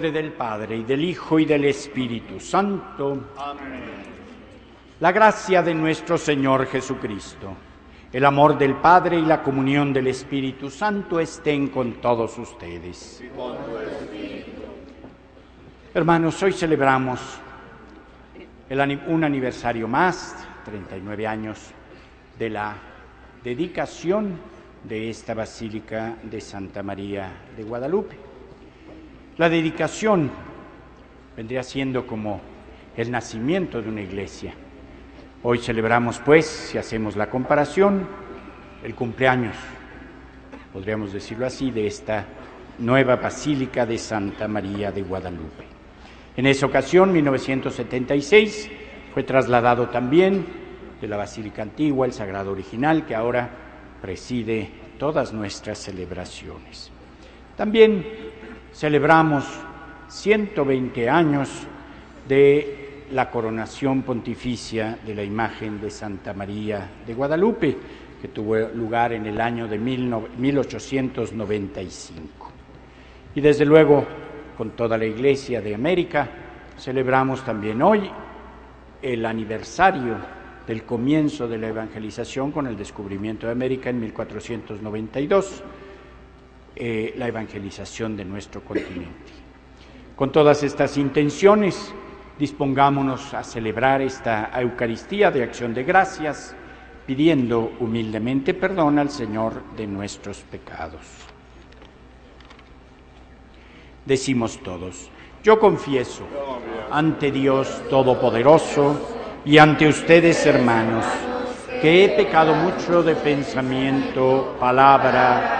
nombre del Padre, y del Hijo, y del Espíritu Santo. Amén. La gracia de nuestro Señor Jesucristo, el amor del Padre y la comunión del Espíritu Santo estén con todos ustedes. Hermanos, hoy celebramos el un aniversario más, 39 años, de la dedicación de esta Basílica de Santa María de Guadalupe. La dedicación vendría siendo como el nacimiento de una iglesia. Hoy celebramos, pues, si hacemos la comparación, el cumpleaños, podríamos decirlo así, de esta nueva Basílica de Santa María de Guadalupe. En esa ocasión, 1976, fue trasladado también de la Basílica Antigua, el Sagrado Original, que ahora preside todas nuestras celebraciones. También celebramos 120 años de la coronación pontificia de la imagen de Santa María de Guadalupe, que tuvo lugar en el año de 1895. Y desde luego, con toda la Iglesia de América, celebramos también hoy el aniversario del comienzo de la evangelización con el descubrimiento de América en 1492, eh, la evangelización de nuestro continente. Con todas estas intenciones, dispongámonos a celebrar esta Eucaristía de acción de gracias, pidiendo humildemente perdón al Señor de nuestros pecados. Decimos todos, yo confieso ante Dios Todopoderoso y ante ustedes, hermanos, que he pecado mucho de pensamiento, palabra,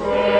Yeah.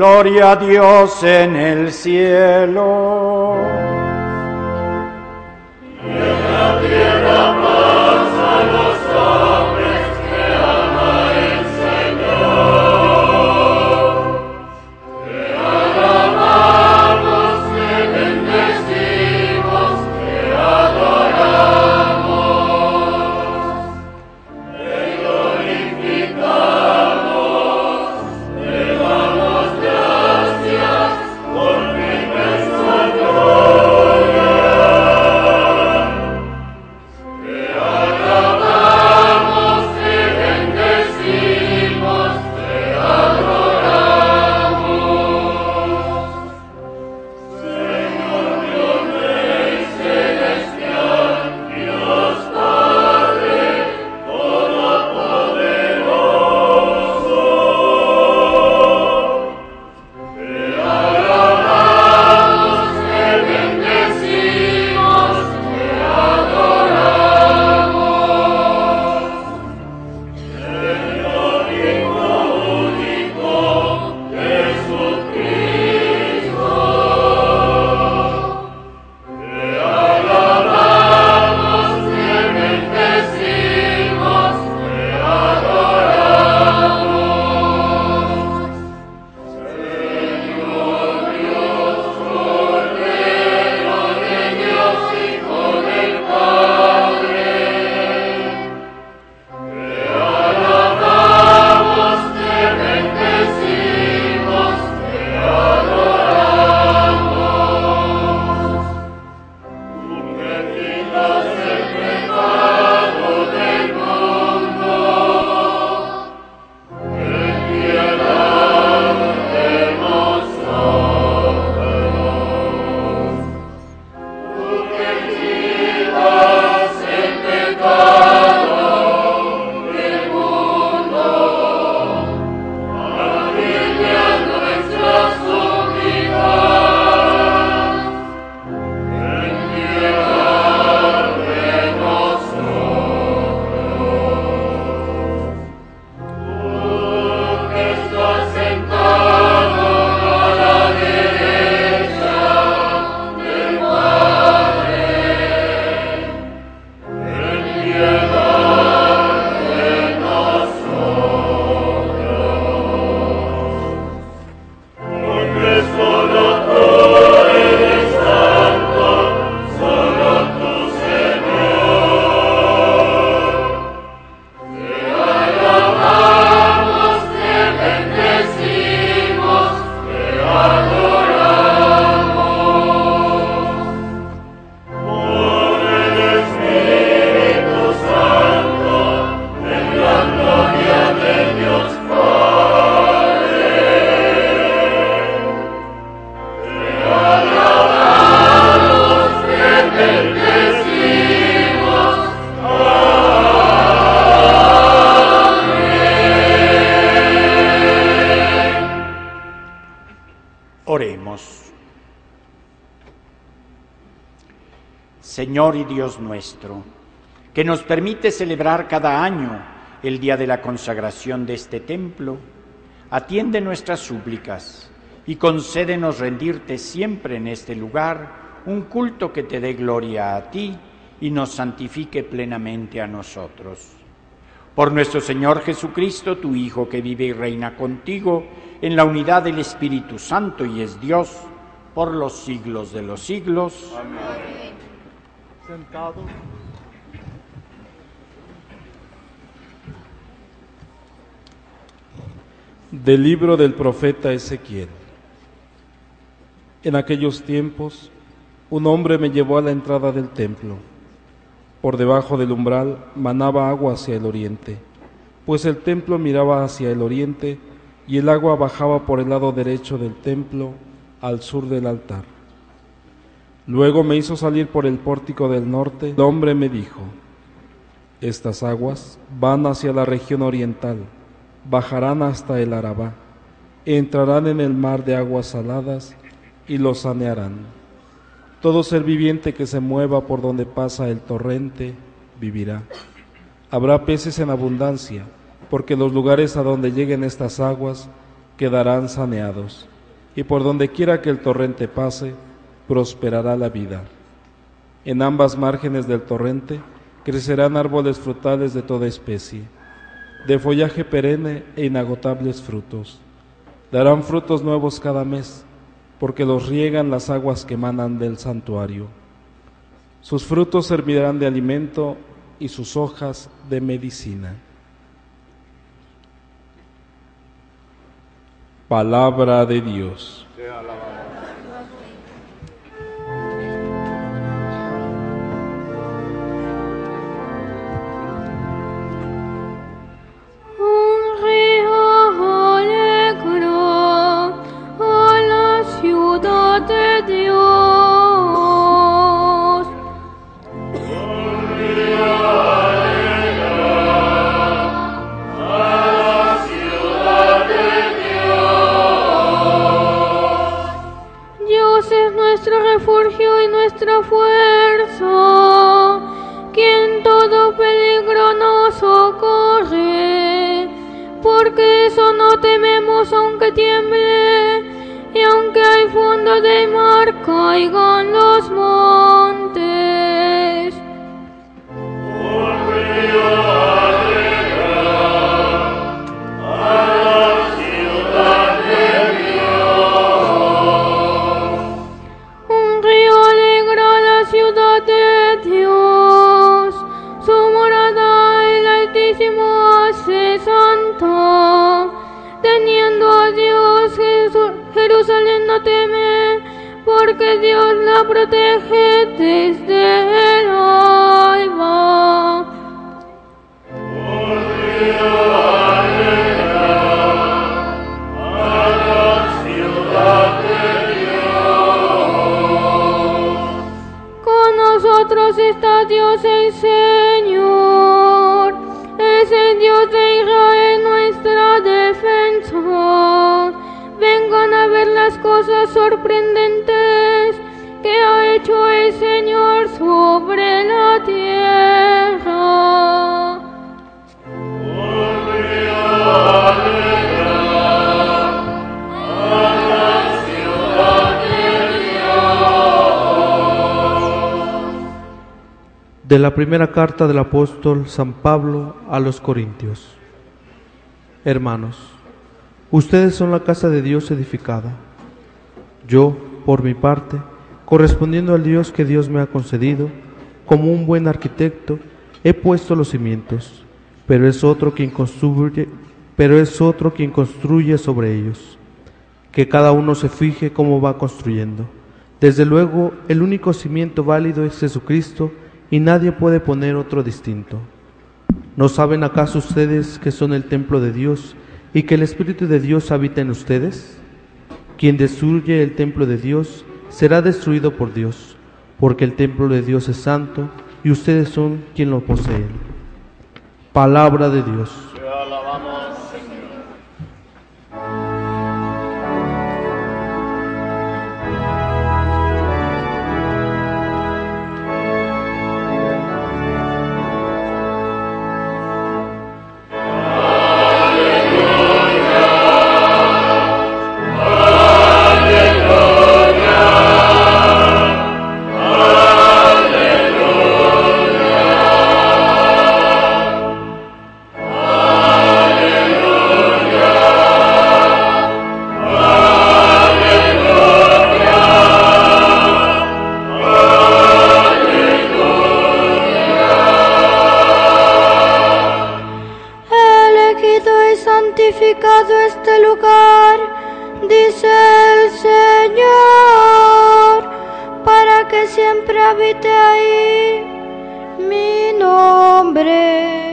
Gloria a Dios en el cielo. Y Dios nuestro, que nos permite celebrar cada año el día de la consagración de este templo, atiende nuestras súplicas y concédenos rendirte siempre en este lugar un culto que te dé gloria a ti y nos santifique plenamente a nosotros. Por nuestro Señor Jesucristo, tu Hijo, que vive y reina contigo en la unidad del Espíritu Santo y es Dios por los siglos de los siglos. Amén. Del libro del profeta Ezequiel. En aquellos tiempos, un hombre me llevó a la entrada del templo. Por debajo del umbral manaba agua hacia el oriente, pues el templo miraba hacia el oriente y el agua bajaba por el lado derecho del templo al sur del altar. Luego me hizo salir por el pórtico del norte. El hombre me dijo, estas aguas van hacia la región oriental, bajarán hasta el Arabá, entrarán en el mar de aguas saladas y lo sanearán. Todo ser viviente que se mueva por donde pasa el torrente vivirá. Habrá peces en abundancia, porque los lugares a donde lleguen estas aguas quedarán saneados y por donde quiera que el torrente pase, prosperará la vida. En ambas márgenes del torrente crecerán árboles frutales de toda especie, de follaje perenne e inagotables frutos. Darán frutos nuevos cada mes, porque los riegan las aguas que emanan del santuario. Sus frutos servirán de alimento y sus hojas de medicina. Palabra de Dios. fuerza, quien todo peligro nos socorre, porque eso no tememos aunque tiemble, y aunque hay fondo de mar caigan los protégete, de la primera carta del apóstol San Pablo a los Corintios. Hermanos, ustedes son la casa de Dios edificada. Yo, por mi parte, correspondiendo al Dios que Dios me ha concedido, como un buen arquitecto, he puesto los cimientos, pero es otro quien construye, pero es otro quien construye sobre ellos. Que cada uno se fije cómo va construyendo. Desde luego, el único cimiento válido es Jesucristo, y nadie puede poner otro distinto. ¿No saben acaso ustedes que son el templo de Dios y que el Espíritu de Dios habita en ustedes? Quien destruye el templo de Dios será destruido por Dios, porque el templo de Dios es santo y ustedes son quien lo poseen. Palabra de Dios. Siempre habite ahí mi nombre.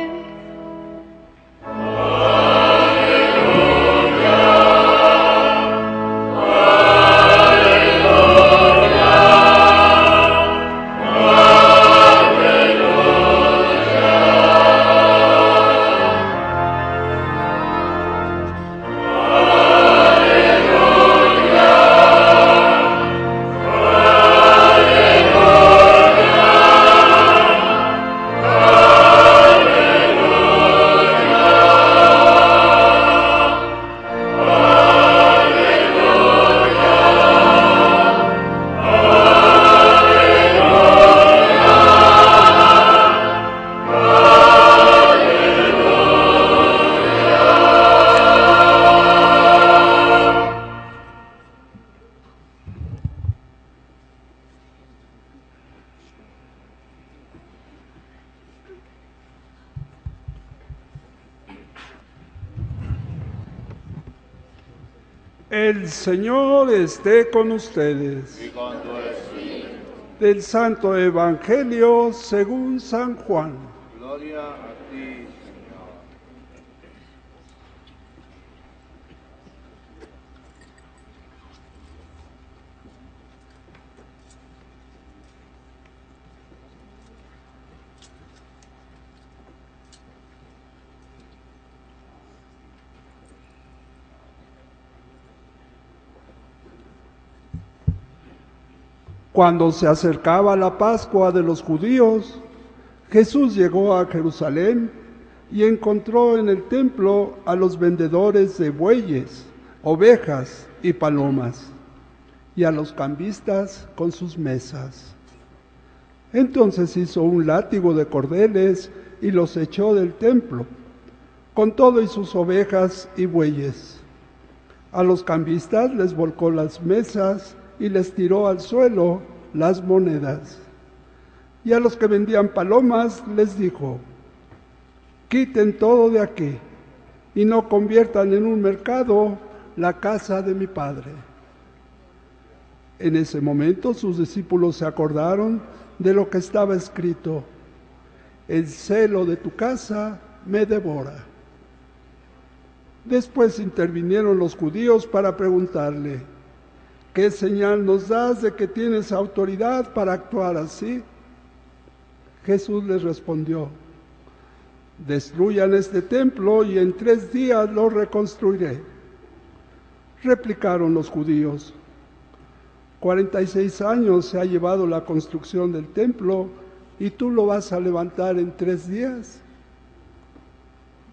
Señor esté con ustedes. Del Santo Evangelio según San Juan. Gloria a ti, Señor. Cuando se acercaba la Pascua de los judíos, Jesús llegó a Jerusalén y encontró en el templo a los vendedores de bueyes, ovejas y palomas, y a los cambistas con sus mesas. Entonces hizo un látigo de cordeles y los echó del templo, con todo y sus ovejas y bueyes. A los cambistas les volcó las mesas y les tiró al suelo las monedas. Y a los que vendían palomas les dijo, quiten todo de aquí y no conviertan en un mercado la casa de mi padre. En ese momento sus discípulos se acordaron de lo que estaba escrito, el celo de tu casa me devora. Después intervinieron los judíos para preguntarle, ¿qué señal nos das de que tienes autoridad para actuar así? Jesús les respondió, destruyan este templo y en tres días lo reconstruiré. Replicaron los judíos, 46 años se ha llevado la construcción del templo y tú lo vas a levantar en tres días.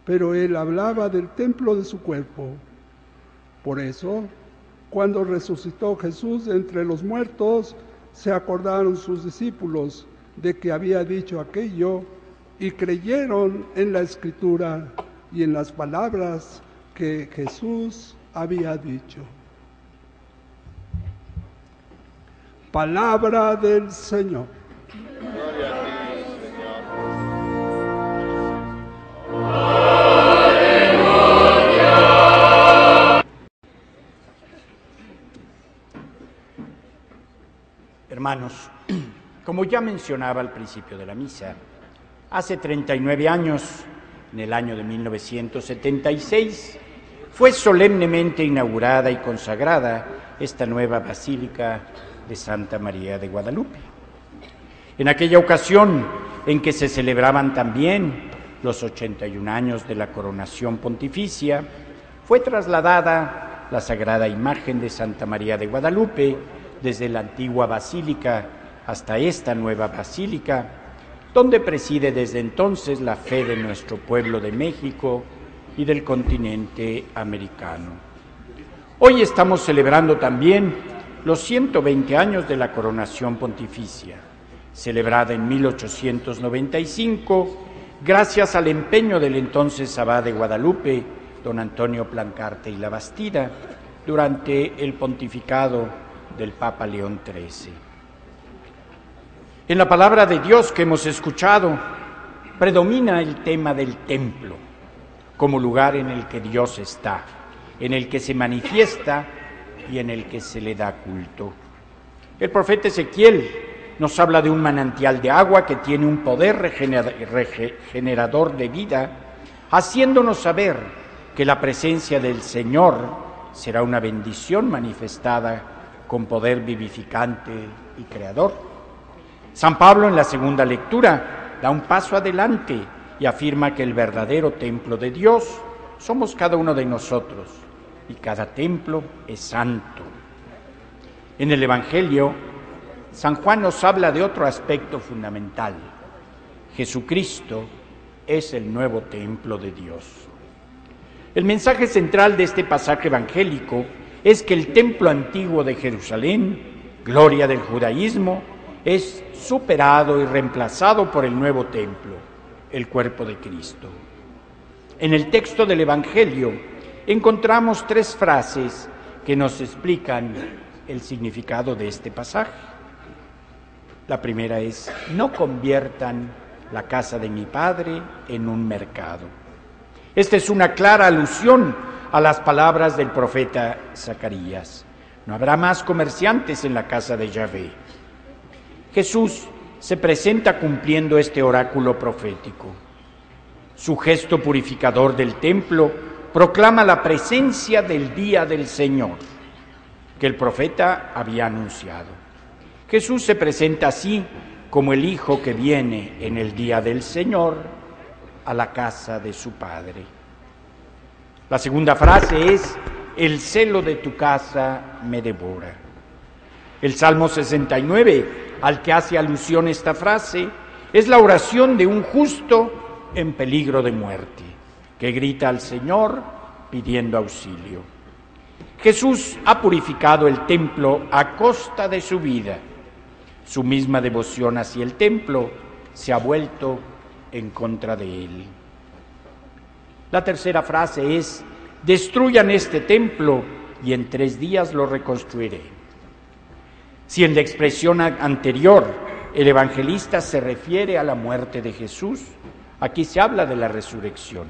Pero él hablaba del templo de su cuerpo. Por eso, cuando resucitó Jesús entre los muertos, se acordaron sus discípulos de que había dicho aquello y creyeron en la escritura y en las palabras que Jesús había dicho. Palabra del Señor. Hermanos, como ya mencionaba al principio de la misa, hace 39 años, en el año de 1976, fue solemnemente inaugurada y consagrada esta nueva Basílica de Santa María de Guadalupe. En aquella ocasión en que se celebraban también los 81 años de la coronación pontificia, fue trasladada la sagrada imagen de Santa María de Guadalupe desde la antigua basílica hasta esta nueva basílica, donde preside desde entonces la fe de nuestro pueblo de México y del continente americano. Hoy estamos celebrando también los 120 años de la coronación pontificia, celebrada en 1895 gracias al empeño del entonces abad de Guadalupe, don Antonio Plancarte y la Bastida, durante el pontificado del Papa León XIII. En la palabra de Dios que hemos escuchado, predomina el tema del templo, como lugar en el que Dios está, en el que se manifiesta y en el que se le da culto. El profeta Ezequiel nos habla de un manantial de agua que tiene un poder regenerador de vida, haciéndonos saber que la presencia del Señor será una bendición manifestada con poder vivificante y creador. San Pablo en la segunda lectura da un paso adelante y afirma que el verdadero templo de Dios somos cada uno de nosotros y cada templo es santo. En el Evangelio, San Juan nos habla de otro aspecto fundamental. Jesucristo es el nuevo templo de Dios. El mensaje central de este pasaje evangélico es que el templo antiguo de Jerusalén, gloria del judaísmo, es superado y reemplazado por el nuevo templo, el cuerpo de Cristo. En el texto del Evangelio encontramos tres frases que nos explican el significado de este pasaje. La primera es, no conviertan la casa de mi padre en un mercado. Esta es una clara alusión a las palabras del profeta Zacarías. No habrá más comerciantes en la casa de Yahvé. Jesús se presenta cumpliendo este oráculo profético. Su gesto purificador del templo proclama la presencia del día del Señor que el profeta había anunciado. Jesús se presenta así como el Hijo que viene en el día del Señor a la casa de su Padre. La segunda frase es, el celo de tu casa me devora. El Salmo 69, al que hace alusión esta frase, es la oración de un justo en peligro de muerte, que grita al Señor pidiendo auxilio. Jesús ha purificado el templo a costa de su vida. Su misma devoción hacia el templo se ha vuelto en contra de él. La tercera frase es, destruyan este templo y en tres días lo reconstruiré. Si en la expresión anterior el evangelista se refiere a la muerte de Jesús, aquí se habla de la resurrección.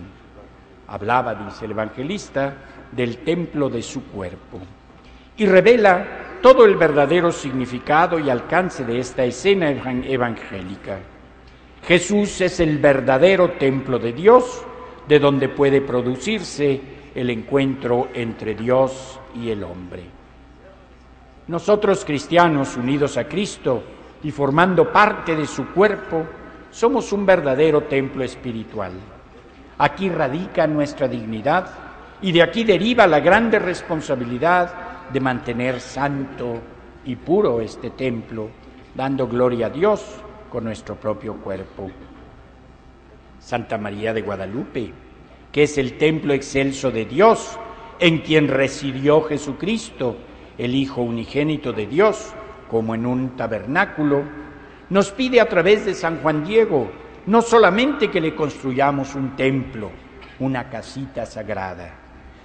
Hablaba, dice el evangelista, del templo de su cuerpo y revela todo el verdadero significado y alcance de esta escena evangélica. Jesús es el verdadero templo de Dios, de donde puede producirse el encuentro entre Dios y el hombre. Nosotros cristianos unidos a Cristo y formando parte de su cuerpo, somos un verdadero templo espiritual. Aquí radica nuestra dignidad y de aquí deriva la grande responsabilidad de mantener santo y puro este templo, dando gloria a Dios con nuestro propio cuerpo. Santa María de Guadalupe, que es el templo excelso de Dios, en quien residió Jesucristo, el Hijo unigénito de Dios, como en un tabernáculo, nos pide a través de San Juan Diego no solamente que le construyamos un templo, una casita sagrada,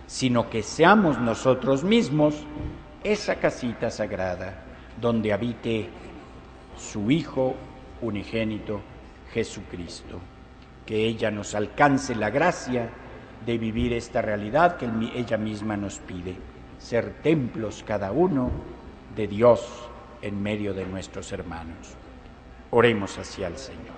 sino que seamos nosotros mismos esa casita sagrada donde habite su Hijo unigénito Jesucristo. Que ella nos alcance la gracia de vivir esta realidad que ella misma nos pide, ser templos cada uno de Dios en medio de nuestros hermanos. Oremos hacia el Señor.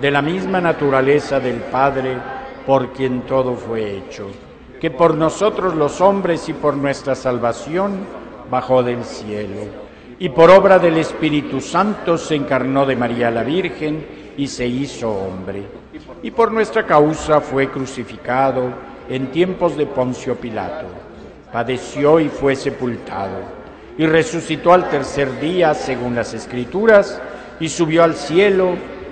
de la misma naturaleza del Padre, por quien todo fue hecho, que por nosotros los hombres y por nuestra salvación bajó del cielo, y por obra del Espíritu Santo se encarnó de María la Virgen y se hizo hombre, y por nuestra causa fue crucificado en tiempos de Poncio Pilato. Padeció y fue sepultado, y resucitó al tercer día según las Escrituras, y subió al cielo,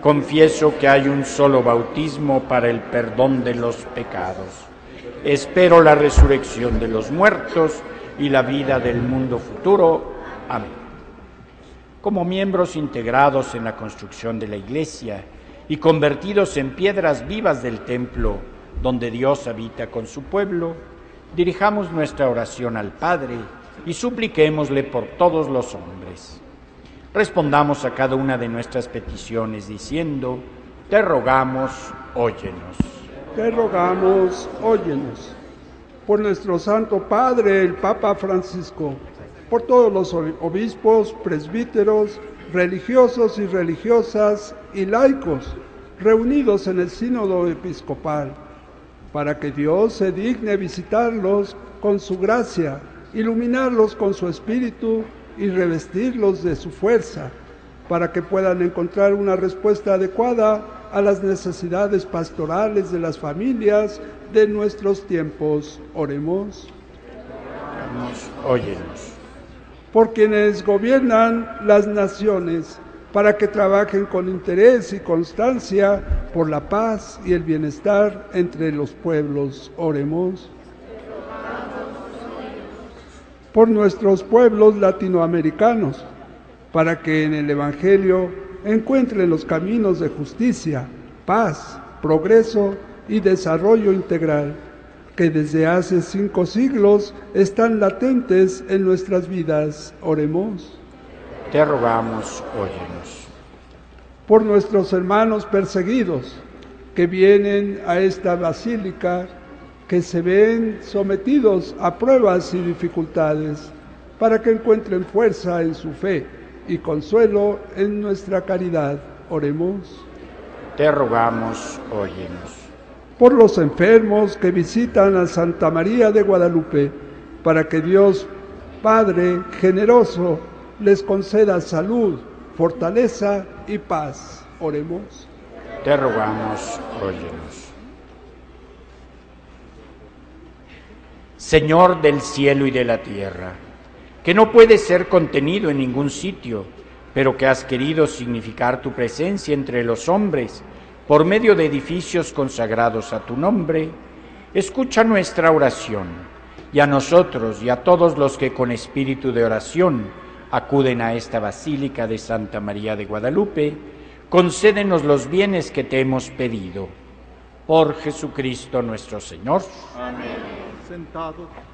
Confieso que hay un solo bautismo para el perdón de los pecados. Espero la resurrección de los muertos y la vida del mundo futuro. Amén. Como miembros integrados en la construcción de la Iglesia y convertidos en piedras vivas del templo donde Dios habita con su pueblo, dirijamos nuestra oración al Padre y supliquémosle por todos los hombres. Respondamos a cada una de nuestras peticiones diciendo, te rogamos, óyenos. Te rogamos, óyenos. Por nuestro Santo Padre, el Papa Francisco, por todos los obispos, presbíteros, religiosos y religiosas y laicos reunidos en el sínodo episcopal, para que Dios se digne visitarlos con su gracia, iluminarlos con su espíritu y revestirlos de su fuerza, para que puedan encontrar una respuesta adecuada a las necesidades pastorales de las familias de nuestros tiempos. Oremos. Óyenos. Por quienes gobiernan las naciones, para que trabajen con interés y constancia por la paz y el bienestar entre los pueblos. Oremos. Por nuestros pueblos latinoamericanos, para que en el Evangelio encuentren los caminos de justicia, paz, progreso y desarrollo integral que desde hace cinco siglos están latentes en nuestras vidas. Oremos. Te rogamos, óyenos. Por nuestros hermanos perseguidos que vienen a esta basílica, que se ven sometidos a pruebas y dificultades, para que encuentren fuerza en su fe y consuelo en nuestra caridad. Oremos. Te rogamos, óyenos. Por los enfermos que visitan a Santa María de Guadalupe, para que Dios Padre generoso les conceda salud, fortaleza y paz. Oremos. Te rogamos, óyenos. Señor del cielo y de la tierra, que no puede ser contenido en ningún sitio, pero que has querido significar tu presencia entre los hombres por medio de edificios consagrados a tu nombre, escucha nuestra oración y a nosotros y a todos los que con espíritu de oración acuden a esta Basílica de Santa María de Guadalupe, concédenos los bienes que te hemos pedido. Por Jesucristo nuestro Señor. Amén. Sentado.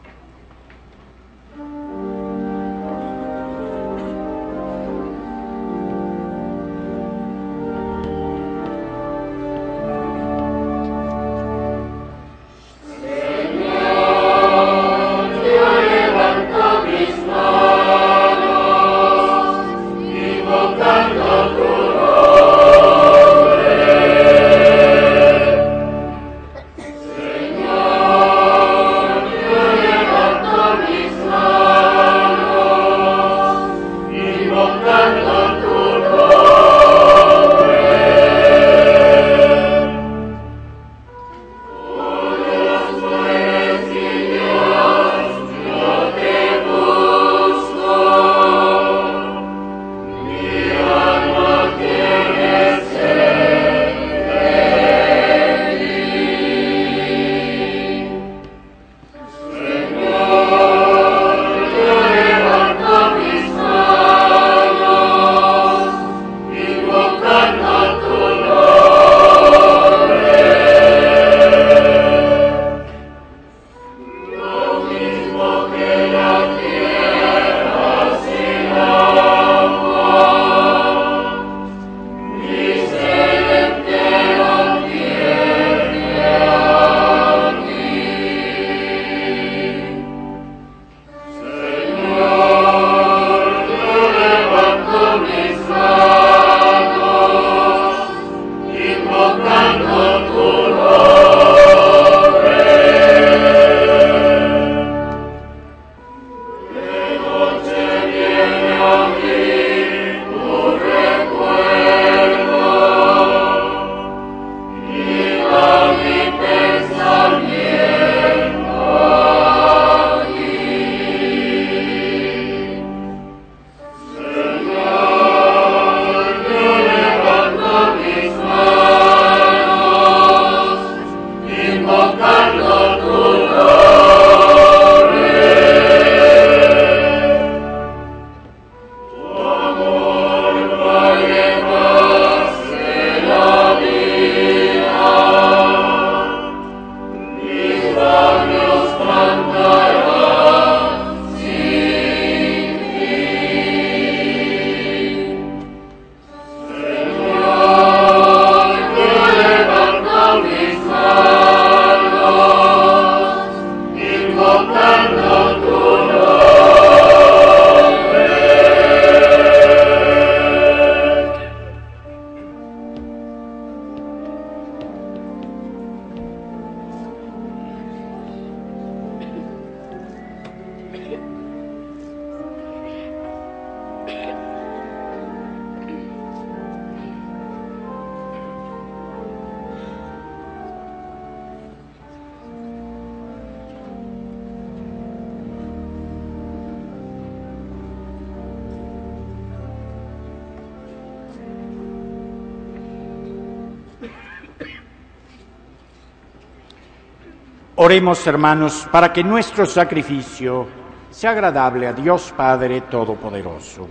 Hermanos, para que nuestro sacrificio sea agradable a Dios Padre Todopoderoso.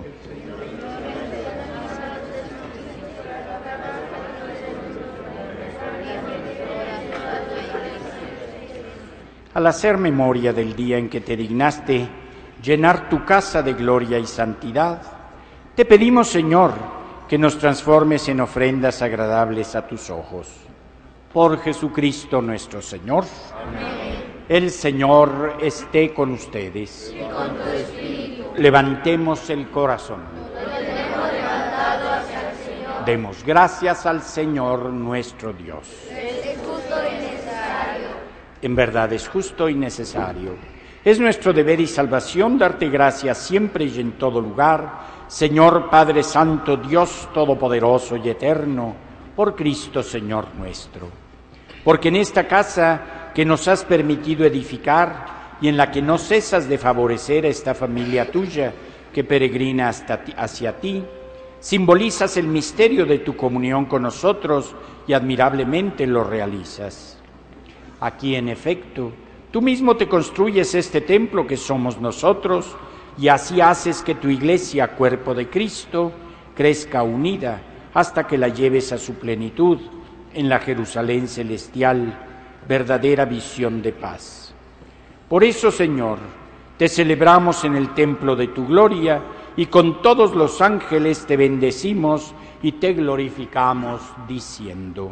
Al hacer memoria del día en que te dignaste llenar tu casa de gloria y santidad, te pedimos, Señor, que nos transformes en ofrendas agradables a tus ojos. Por Jesucristo nuestro Señor. El Señor esté con ustedes. Levantemos el corazón. Demos gracias al Señor nuestro Dios. En verdad es justo y necesario. Es nuestro deber y salvación darte gracias siempre y en todo lugar, Señor Padre Santo, Dios Todopoderoso y Eterno, por Cristo Señor nuestro. Porque en esta casa que nos has permitido edificar y en la que no cesas de favorecer a esta familia tuya que peregrina hacia ti, simbolizas el misterio de tu comunión con nosotros y admirablemente lo realizas. Aquí, en efecto, tú mismo te construyes este templo que somos nosotros y así haces que tu iglesia, cuerpo de Cristo, crezca unida hasta que la lleves a su plenitud en la Jerusalén celestial, verdadera visión de paz. Por eso, Señor, te celebramos en el templo de tu gloria y con todos los ángeles te bendecimos y te glorificamos diciendo.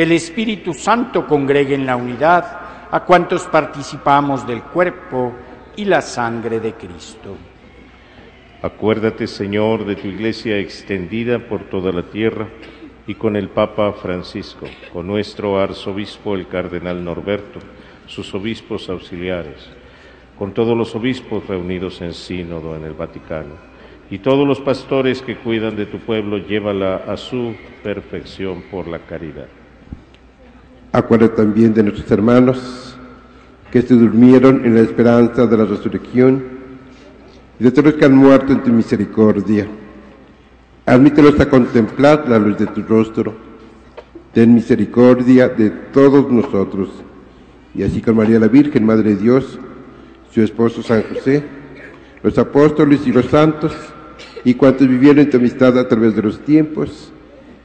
que el Espíritu Santo congregue en la unidad a cuantos participamos del cuerpo y la sangre de Cristo. Acuérdate, Señor, de tu iglesia extendida por toda la tierra y con el Papa Francisco, con nuestro arzobispo el cardenal Norberto, sus obispos auxiliares, con todos los obispos reunidos en sínodo en el Vaticano y todos los pastores que cuidan de tu pueblo, llévala a su perfección por la caridad. Acuérdate también de nuestros hermanos que se durmieron en la esperanza de la resurrección y de todos los que han muerto en tu misericordia. Admítelos a contemplar la luz de tu rostro. Ten misericordia de todos nosotros. Y así con María la Virgen, Madre de Dios, su esposo San José, los apóstoles y los santos, y cuantos vivieron en tu amistad a través de los tiempos,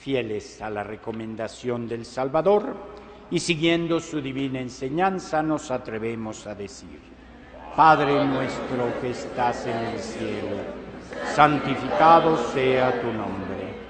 Fieles a la recomendación del Salvador y siguiendo su divina enseñanza nos atrevemos a decir, Padre nuestro que estás en el cielo, santificado sea tu nombre,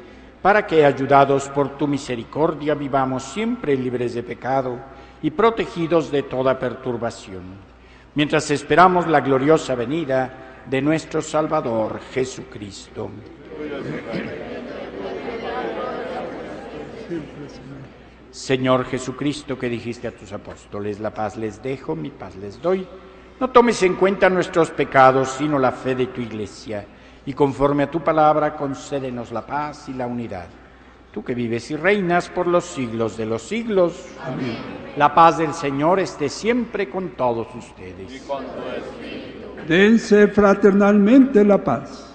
para que, ayudados por tu misericordia, vivamos siempre libres de pecado y protegidos de toda perturbación, mientras esperamos la gloriosa venida de nuestro Salvador Jesucristo. Señor Jesucristo, que dijiste a tus apóstoles, la paz les dejo, mi paz les doy. No tomes en cuenta nuestros pecados, sino la fe de tu iglesia, y conforme a tu palabra, concédenos la paz y la unidad. Tú que vives y reinas por los siglos de los siglos, la paz del Señor esté siempre con todos ustedes. Dense fraternalmente la paz.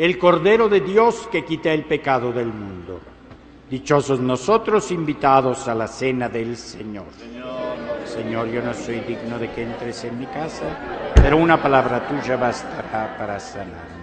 El Cordero de Dios que quita el pecado del mundo. Dichosos nosotros invitados a la cena del Señor. Señor, yo no soy digno de que entres en mi casa, pero una palabra tuya bastará para sanarme.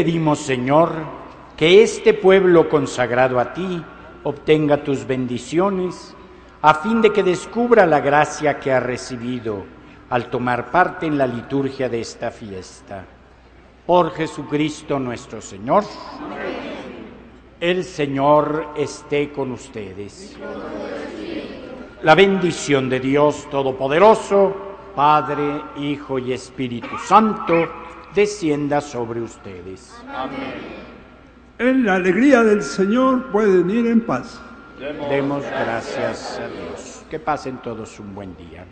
Pedimos, Señor, que este pueblo consagrado a ti obtenga tus bendiciones, a fin de que descubra la gracia que ha recibido al tomar parte en la liturgia de esta fiesta. Por Jesucristo nuestro Señor. El Señor esté con ustedes. La bendición de Dios Todopoderoso, Padre, Hijo y Espíritu Santo, descienda sobre ustedes. En la alegría del Señor pueden ir en paz. Demos gracias a Dios. Que pasen todos un buen día.